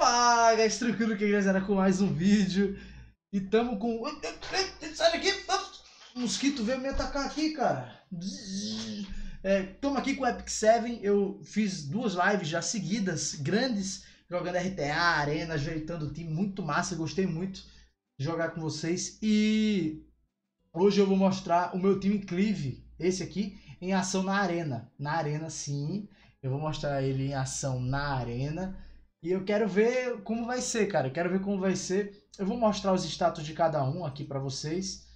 Opa, guys, tranquilo que era com mais um vídeo. E tamo com... Sai daqui! O mosquito veio me atacar aqui, cara. É, tamo aqui com o Epic 7. Eu fiz duas lives já seguidas, grandes, jogando RTA, Arena, ajeitando o time. Muito massa, gostei muito de jogar com vocês. E hoje eu vou mostrar o meu time Cleave, esse aqui, em ação na Arena. Na Arena, sim. Eu vou mostrar ele em ação na Arena. E eu quero ver como vai ser, cara. Eu quero ver como vai ser. Eu vou mostrar os status de cada um aqui para vocês.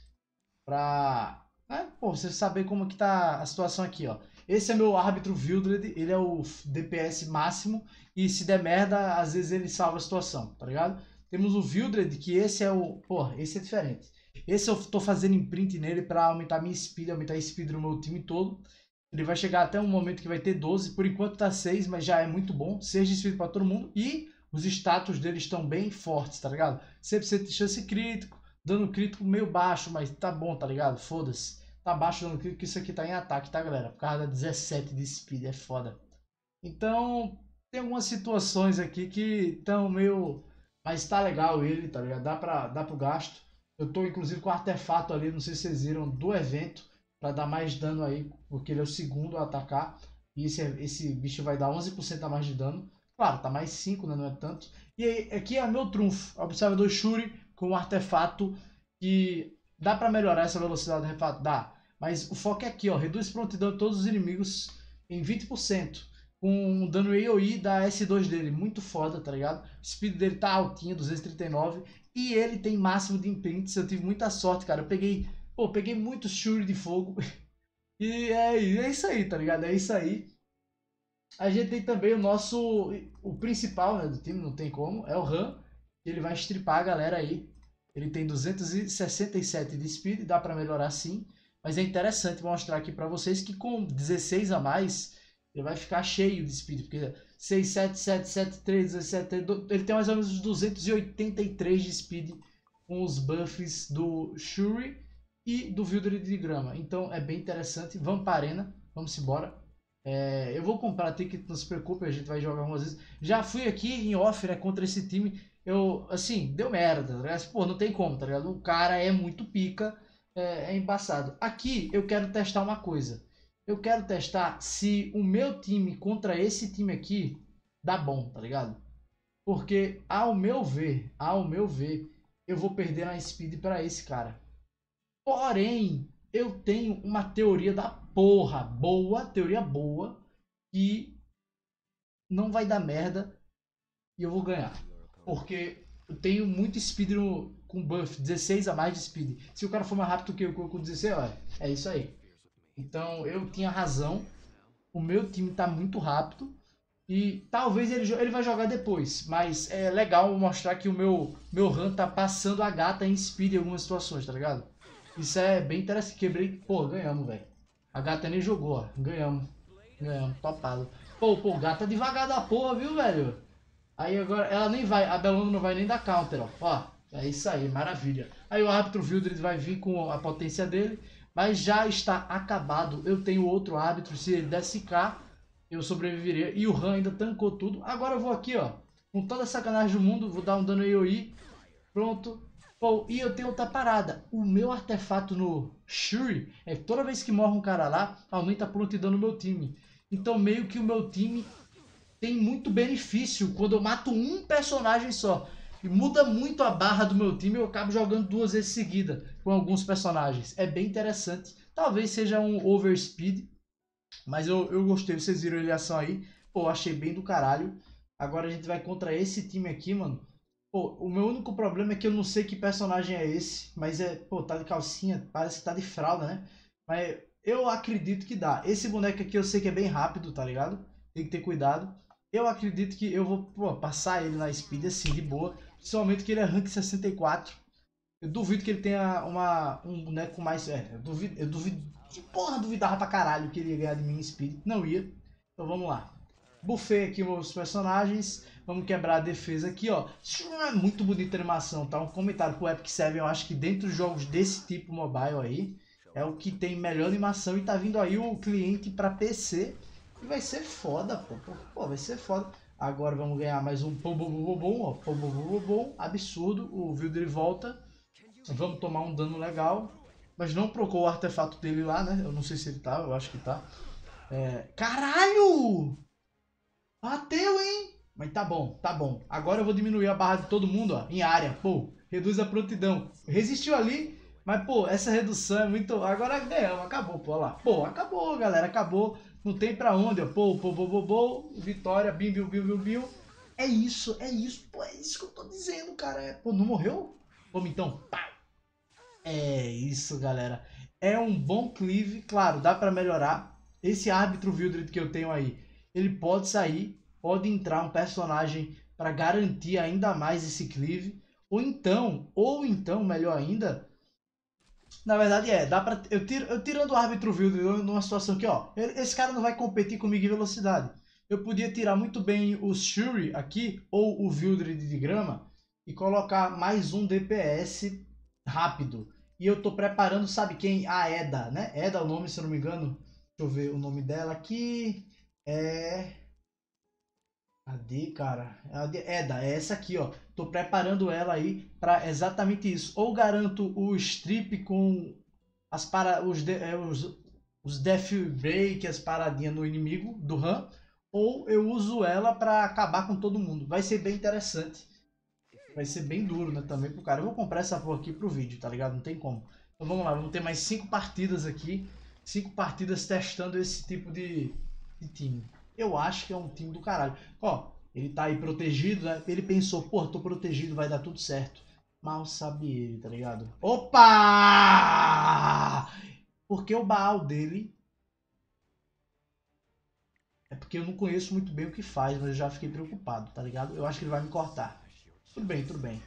Pra né, pô, você saber como que tá a situação aqui, ó. Esse é meu árbitro Wildred, ele é o DPS máximo. E se der merda, às vezes ele salva a situação, tá ligado? Temos o Wildred, que esse é o... Pô, esse é diferente. Esse eu tô fazendo imprint nele para aumentar minha speed, aumentar a speed no meu time todo. Ele vai chegar até um momento que vai ter 12, por enquanto tá 6, mas já é muito bom. 6 de speed para todo mundo e os status dele estão bem fortes, tá ligado? 100% de chance crítico, dano crítico meio baixo, mas tá bom, tá ligado? Foda-se. Tá baixo dano crítico, isso aqui tá em ataque, tá, galera? Por causa da 17 de speed, é foda. Então, tem algumas situações aqui que estão meio... Mas tá legal ele, tá ligado? Dá, pra, dá pro gasto. Eu tô, inclusive, com artefato ali, não sei se vocês viram, do evento para dar mais dano aí, porque ele é o segundo a atacar. E esse, esse bicho vai dar 11% a mais de dano. Claro, tá mais 5, né? Não é tanto. E aí, aqui é meu trunfo. Observador Shuri com um artefato que dá para melhorar essa velocidade do artefato? Dá. Mas o foco é aqui, ó. Reduz prontidão de todos os inimigos em 20%. Com um dano AOE da S2 dele. Muito foda, tá ligado? O speed dele tá altinho, 239. E ele tem máximo de imprints. Eu tive muita sorte, cara. Eu peguei Pô, peguei muito Shuri de fogo. E é, é isso aí, tá ligado? É isso aí. A gente tem também o nosso. O principal né, do time, não tem como, é o Han. Ele vai estripar a galera aí. Ele tem 267 de speed, dá para melhorar sim. Mas é interessante mostrar aqui para vocês que com 16 a mais, ele vai ficar cheio de speed. Porque 6, 7, 7, 7, 3, 17, ele tem mais ou menos 283 de speed com os buffs do Shuri e do Wildred de grama. Então é bem interessante. Vamos para a arena, vamos embora. É, eu vou comprar ticket, não se preocupe, a gente vai jogar algumas vezes. Já fui aqui em off, né, contra esse time. Eu, assim, deu merda, tá Pô, não tem como, tá ligado? O cara é muito pica, é, é embaçado. Aqui eu quero testar uma coisa. Eu quero testar se o meu time contra esse time aqui dá bom, tá ligado? Porque, ao meu ver, ao meu ver, eu vou perder na speed para esse cara. Porém, eu tenho uma teoria da porra boa, teoria boa, que não vai dar merda e eu vou ganhar. Porque eu tenho muito speed no, com buff, 16 a mais de speed. Se o cara for mais rápido que eu com 16, olha, é isso aí. Então eu tinha razão. O meu time tá muito rápido. E talvez ele, ele vai jogar depois. Mas é legal mostrar que o meu, meu run tá passando a gata em speed em algumas situações, tá ligado? Isso é bem interessante. Quebrei. Pô, ganhamos, velho. A gata nem jogou, ó. Ganhamos. Ganhamos, topado. Pô, pô, gata devagar da porra, viu, velho? Aí agora, ela nem vai, a Belona não vai nem dar counter, ó. Ó, é isso aí, maravilha. Aí o árbitro Wildred vai vir com a potência dele, mas já está acabado. Eu tenho outro árbitro, se ele desse cá, eu sobreviveria. E o Han ainda tancou tudo. Agora eu vou aqui, ó. Com toda a sacanagem do mundo, vou dar um dano AOE. Pronto, Pô, e eu tenho outra parada. O meu artefato no Shuri é que toda vez que morre um cara lá, aumenta a prontidão no meu time. Então meio que o meu time tem muito benefício quando eu mato um personagem só. E muda muito a barra do meu time, eu acabo jogando duas vezes seguida com alguns personagens. É bem interessante. Talvez seja um overspeed, mas eu, eu gostei. Vocês viram ele ação aí. Pô, achei bem do caralho. Agora a gente vai contra esse time aqui, mano. Pô, o meu único problema é que eu não sei que personagem é esse, mas é, pô, tá de calcinha, parece que tá de fralda, né? Mas eu acredito que dá. Esse boneco aqui eu sei que é bem rápido, tá ligado? Tem que ter cuidado. Eu acredito que eu vou pô, passar ele na speed assim, de boa. Principalmente que ele é rank 64. Eu duvido que ele tenha uma, um boneco mais. É, eu duvido. Eu duvido. Porra, duvidava pra caralho que ele ia ganhar de mim speed. Não ia. Então vamos lá. Buffei aqui meus personagens. Vamos quebrar a defesa aqui, ó. É muito bonita a animação, tá? Um comentário pro Epic 7, eu acho que dentro dos jogos desse tipo mobile aí, é o que tem melhor animação e tá vindo aí o cliente para PC. E vai ser foda, pô. Pô, vai ser foda. Agora vamos ganhar mais um pom, bom, bom, bom, ó. Pom, bom, bom, bom, absurdo. O Wilder volta. Vamos tomar um dano legal. Mas não procurou o artefato dele lá, né? Eu não sei se ele tá, eu acho que tá. É... Caralho! Bateu, hein? Mas tá bom, tá bom. Agora eu vou diminuir a barra de todo mundo, ó, em área. Pô, reduz a prontidão. Resistiu ali, mas, pô, essa redução é muito... Agora ganhamos, acabou, pô, lá. Pô, acabou, galera, acabou. Não tem pra onde, ó. Pô, pô, pô, pô, pô. Vitória, bim, bim, bim, bim, bim. É isso, é isso. Pô, é isso que eu tô dizendo, cara. É, pô, não morreu? Vamos então. Pá. É isso, galera. É um bom cleave. Claro, dá pra melhorar. Esse árbitro Wildred que eu tenho aí, ele pode sair. Pode entrar um personagem para garantir ainda mais esse cleave. Ou então, ou então, melhor ainda, na verdade é, dá pra. Eu, tiro, eu tirando o árbitro Wilder numa situação que, ó, esse cara não vai competir comigo em velocidade. Eu podia tirar muito bem o Shuri aqui, ou o Wildred de grama, e colocar mais um DPS rápido. E eu tô preparando, sabe quem? A Eda, né? Eda é o nome, se eu não me engano. Deixa eu ver o nome dela aqui. É. Cadê, cara? É da é essa aqui, ó. Tô preparando ela aí para exatamente isso. Ou garanto o strip com as para os, de, é, os, os death break, as paradinhas no inimigo do RAM, ou eu uso ela para acabar com todo mundo. Vai ser bem interessante. Vai ser bem duro, né, também pro cara. Eu vou comprar essa porra aqui pro vídeo, tá ligado? Não tem como. Então vamos lá, vamos ter mais cinco partidas aqui. Cinco partidas testando esse tipo de, de time eu acho que é um time do caralho. Ó, ele tá aí protegido, né? Ele pensou, pô, tô protegido, vai dar tudo certo. Mal sabe ele, tá ligado? Opa! Porque o Baal dele. É porque eu não conheço muito bem o que faz, mas eu já fiquei preocupado, tá ligado? Eu acho que ele vai me cortar. Tudo bem, tudo bem.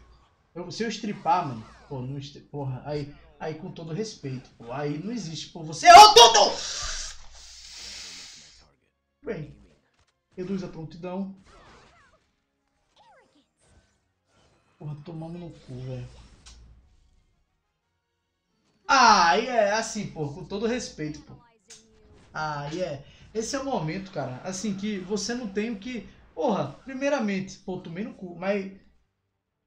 Eu, se eu estripar, mano, pô, não estripar, porra, aí, aí com todo respeito, pô, aí não existe, pô, você errou tudo! Bem, reduz a prontidão. Porra, tomamos no cu, velho. Ah, é assim, pô, com todo respeito, pô. Ah, é. Esse é o momento, cara, assim, que você não tem o que... Porra, primeiramente, pô, tomei no cu, mas...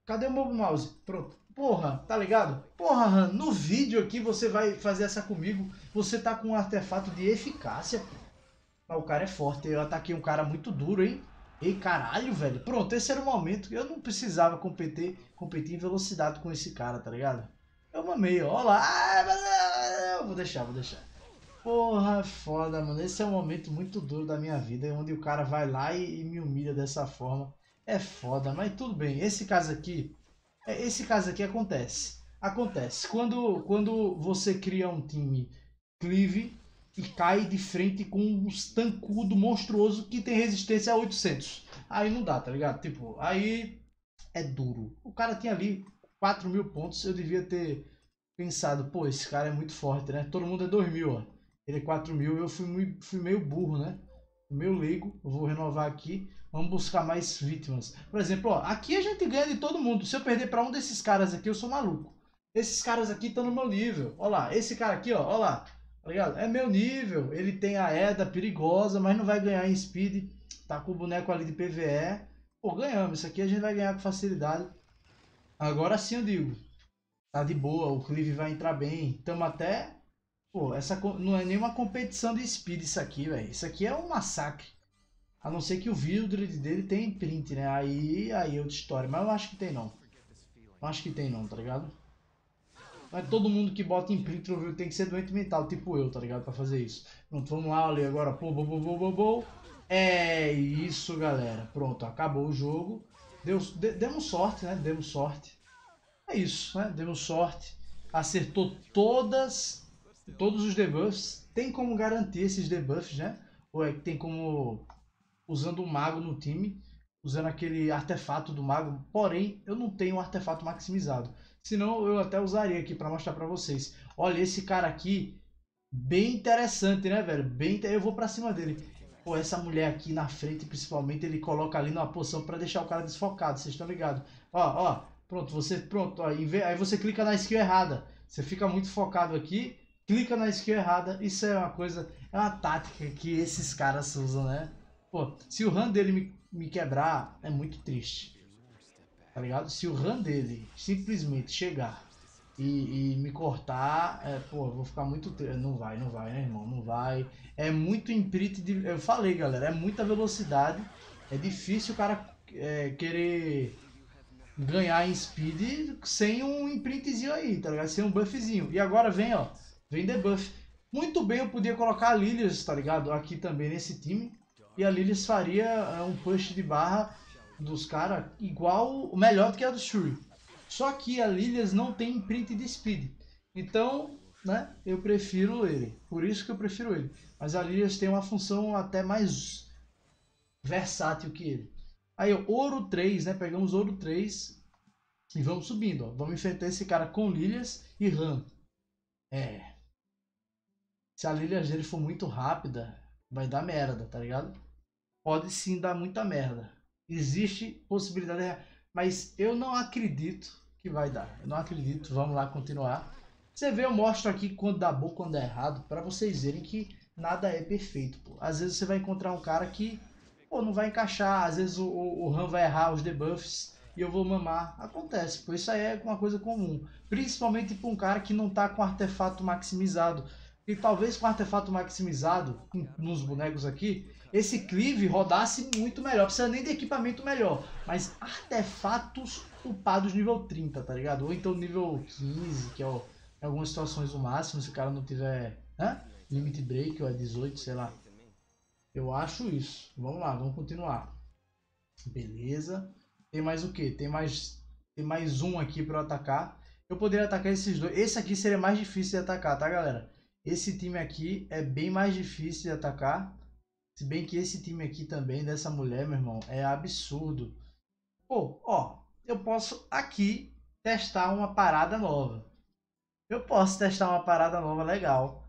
Cadê o meu mouse? Pronto. Porra, tá ligado? Porra, no vídeo aqui você vai fazer essa comigo. Você tá com um artefato de eficácia, pô. Mas o cara é forte. Eu ataquei um cara muito duro, hein? Ei, caralho, velho. Pronto, esse era o momento. Eu não precisava competir, competir em velocidade com esse cara, tá ligado? Eu mamei, ó lá. Vou deixar, vou deixar. Porra, foda, mano. Esse é um momento muito duro da minha vida, onde o cara vai lá e, e me humilha dessa forma. É foda, mas tudo bem. Esse caso aqui, é, esse caso aqui acontece. Acontece. Quando, quando você cria um time Cleave, e cai de frente com um tancudo monstruoso que tem resistência a 800. Aí não dá, tá ligado? Tipo, aí é duro. O cara tinha ali 4 mil pontos, eu devia ter pensado, pô, esse cara é muito forte, né? Todo mundo é 2 mil, ó. Ele é 4 mil, eu fui, fui meio burro, né? Meio leigo, vou renovar aqui. Vamos buscar mais vítimas. Por exemplo, ó, aqui a gente ganha de todo mundo. Se eu perder para um desses caras aqui, eu sou maluco. Esses caras aqui estão no meu nível. Olha lá, esse cara aqui, ó, olha lá. Tá ligado? É meu nível. Ele tem a EDA perigosa, mas não vai ganhar em speed. Tá com o boneco ali de PVE. Pô, ganhamos. Isso aqui a gente vai ganhar com facilidade. Agora sim eu digo. Tá de boa, o Clive vai entrar bem. Tamo até. Pô, essa não é nenhuma competição de speed isso aqui, velho. Isso aqui é um massacre. A não ser que o Wildred dele tem print, né? Aí, aí é outra história. Mas eu acho que tem não. Eu acho que tem não, tá ligado? Não é todo mundo que bota em tem que ser doente mental, tipo eu, tá ligado? Pra fazer isso. Pronto, vamos lá, olha agora. Pô, pô, pô, pô, pô, pô. É isso, galera. Pronto, acabou o jogo. Deu, de, demos sorte, né? Demos sorte. É isso, né? Demos sorte. Acertou todas, todos os debuffs. Tem como garantir esses debuffs, né? Ou é que tem como usando o mago no time, usando aquele artefato do mago. Porém, eu não tenho um artefato maximizado. Senão eu até usaria aqui para mostrar para vocês. Olha, esse cara aqui, bem interessante, né, velho? Bem, eu vou para cima dele. Pô, essa mulher aqui na frente, principalmente, ele coloca ali numa posição para deixar o cara desfocado, vocês estão ligados? Ó, ó, pronto, você, pronto, ó, aí você clica na skill errada. Você fica muito focado aqui, clica na skill errada. Isso é uma coisa, é uma tática que esses caras usam, né? Pô, se o RAM dele me me quebrar, é muito triste. Tá ligado? Se o RAM dele simplesmente chegar e, e me cortar, é, pô, eu vou ficar muito. Não vai, não vai, né, irmão? Não vai. É muito imprint de. Eu falei, galera, é muita velocidade. É difícil o cara é, querer ganhar em speed sem um imprintzinho aí, tá ligado? Sem um buffzinho. E agora vem, ó, vem debuff. Muito bem eu podia colocar a tá ligado? Aqui também nesse time. E a Lilias faria é, um push de barra dos caras igual, melhor do que a do Shuri. Só que a Lilias não tem imprint de speed. Então, né, eu prefiro ele. Por isso que eu prefiro ele. Mas a Lilias tem uma função até mais versátil que ele. Aí, ó, ouro 3, né? Pegamos ouro 3 e vamos subindo, ó. Vamos enfrentar esse cara com Lilias e Ram. É. Se a Lilias dele for muito rápida, vai dar merda, tá ligado? Pode sim dar muita merda. Existe possibilidade, mas eu não acredito que vai dar. Eu não acredito. Vamos lá continuar. Você vê, eu mostro aqui quando dá bom, quando dá errado, para vocês verem que nada é perfeito. Pô. Às vezes você vai encontrar um cara que pô, não vai encaixar, às vezes o, o, o RAM vai errar os debuffs e eu vou mamar. Acontece, pô, isso aí é uma coisa comum. Principalmente para um cara que não tá com artefato maximizado. E talvez com artefato maximizado nos bonecos aqui, esse cleave rodasse muito melhor. Precisa nem de equipamento melhor. Mas artefatos upados nível 30, tá ligado? Ou então nível 15, que é em algumas situações o máximo, se o cara não tiver né? limit break ou é 18, sei lá. Eu acho isso. Vamos lá, vamos continuar. Beleza. Tem mais o que? Tem mais, tem mais um aqui para atacar. Eu poderia atacar esses dois. Esse aqui seria mais difícil de atacar, tá, galera? Esse time aqui é bem mais difícil de atacar. Se bem que esse time aqui também, dessa mulher, meu irmão, é absurdo. Pô, ó, eu posso aqui testar uma parada nova. Eu posso testar uma parada nova legal.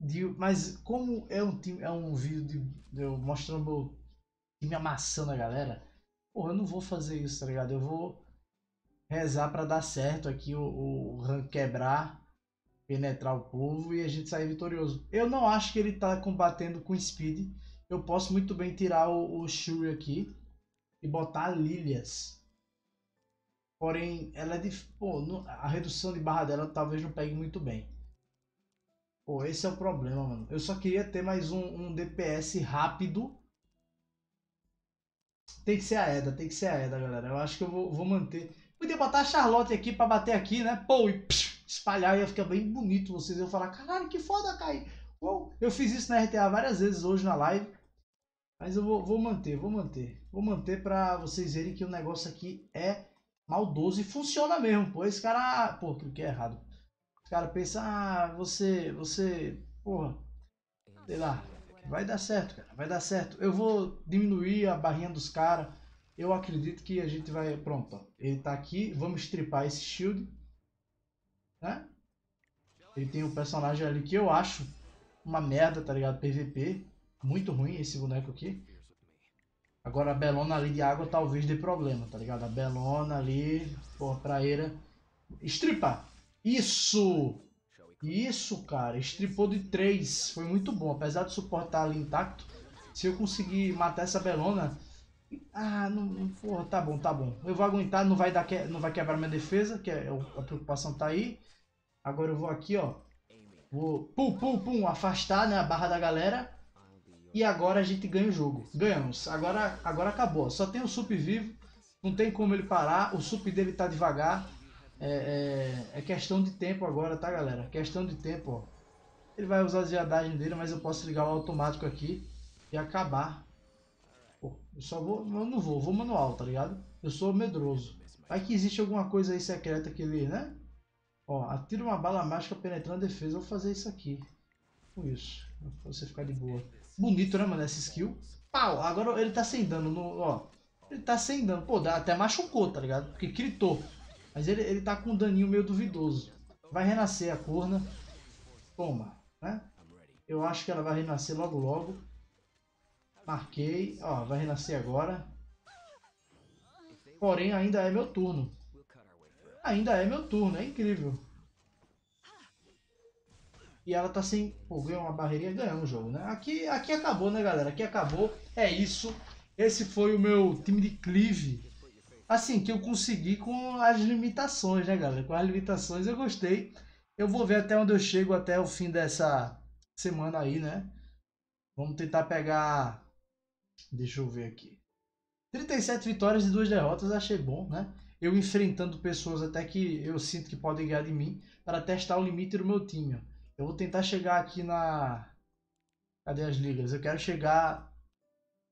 De, mas como é um, time, é um vídeo de, de eu mostrando meu time amassando a galera, porra, eu não vou fazer isso, tá ligado? Eu vou rezar para dar certo aqui, o, o rank quebrar, penetrar o povo e a gente sair vitorioso. Eu não acho que ele tá combatendo com speed. Eu posso muito bem tirar o, o Shuri aqui e botar Lilias. Porém, ela é de. Pô, a redução de barra dela talvez não pegue muito bem. Pô, esse é o problema, mano. Eu só queria ter mais um, um DPS rápido. Tem que ser a Eda, tem que ser a Eda, galera. Eu acho que eu vou, vou manter. Podia botar a Charlotte aqui pra bater aqui, né? Pô, e psh, espalhar ia ficar bem bonito. Vocês iam falar, caralho, que foda, Kai. Pô, eu fiz isso na RTA várias vezes hoje na live. Mas eu vou, vou manter, vou manter. Vou manter pra vocês verem que o negócio aqui é maldoso e funciona mesmo. Pô, esse cara. Pô, cliquei errado. Os caras pensam, ah, você, você, porra, sei lá, vai dar certo, cara, vai dar certo. Eu vou diminuir a barrinha dos caras. Eu acredito que a gente vai, pronto, ó, ele tá aqui, vamos stripar esse shield, né? Ele tem um personagem ali que eu acho uma merda, tá ligado? PVP, muito ruim esse boneco aqui. Agora a Belona ali de água talvez dê problema, tá ligado? A Belona ali, porra, praeira. Stripar. Isso! Isso, cara. Estripou de 3. Foi muito bom. Apesar de suportar ali intacto. Se eu conseguir matar essa belona... Ah, não, porra, tá bom, tá bom. Eu vou aguentar, não vai, dar que, não vai quebrar minha defesa, que é, a preocupação tá aí. Agora eu vou aqui, ó. Vou, pum, pum, pum, afastar né, a barra da galera. E agora a gente ganha o jogo. Ganhamos. Agora, agora acabou. Só tem o sup vivo. Não tem como ele parar. O sup dele tá devagar. É, é, é, questão de tempo agora, tá, galera? Questão de tempo, ó. Ele vai usar a ziadagem dele, mas eu posso ligar o automático aqui e acabar. Pô, eu só vou... Eu não vou, vou manual, tá ligado? Eu sou medroso. Vai que existe alguma coisa aí secreta que ele, né? Ó, atira uma bala mágica penetrando a defesa. Eu vou fazer isso aqui. Com isso. Pra você ficar de boa. Bonito, né, mano, essa skill. Pau! Agora ele tá sem dano no... Ó. Ele tá sem dano. Pô, até machucou, tá ligado? Porque gritou. Mas ele, ele tá com um daninho meio duvidoso. Vai renascer a corna. Toma, né? Eu acho que ela vai renascer logo logo. Marquei. Ó, vai renascer agora. Porém, ainda é meu turno. Ainda é meu turno, é incrível. E ela tá sem... Pô, ganhou uma barreirinha, ganhamos o jogo, né? Aqui, aqui acabou, né, galera? Aqui acabou. É isso. esse foi o meu time de Cleave. Assim, que eu consegui com as limitações, né, galera? Com as limitações eu gostei. Eu vou ver até onde eu chego até o fim dessa semana aí, né? Vamos tentar pegar. Deixa eu ver aqui. 37 vitórias e duas derrotas, achei bom, né? Eu enfrentando pessoas até que eu sinto que podem ganhar de mim para testar o limite do meu time. Eu vou tentar chegar aqui na. Cadê as ligas? Eu quero chegar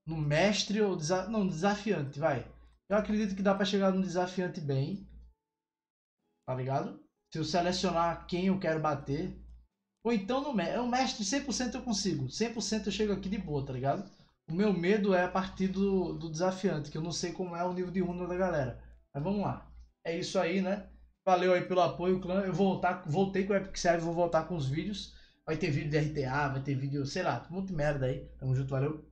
no mestre ou desa... não, desafiante, vai. Eu acredito que dá para chegar no desafiante bem. Tá ligado? Se eu selecionar quem eu quero bater. Ou então no mestre. O mestre 100% eu consigo. 100% eu chego aqui de boa, tá ligado? O meu medo é a partir do, do desafiante, que eu não sei como é o nível de runa da galera. Mas vamos lá. É isso aí, né? Valeu aí pelo apoio, clã. Eu voltar, voltei com o Epic Serve, vou voltar com os vídeos. Vai ter vídeo de RTA, vai ter vídeo, sei lá, muito merda aí. Tamo junto, valeu.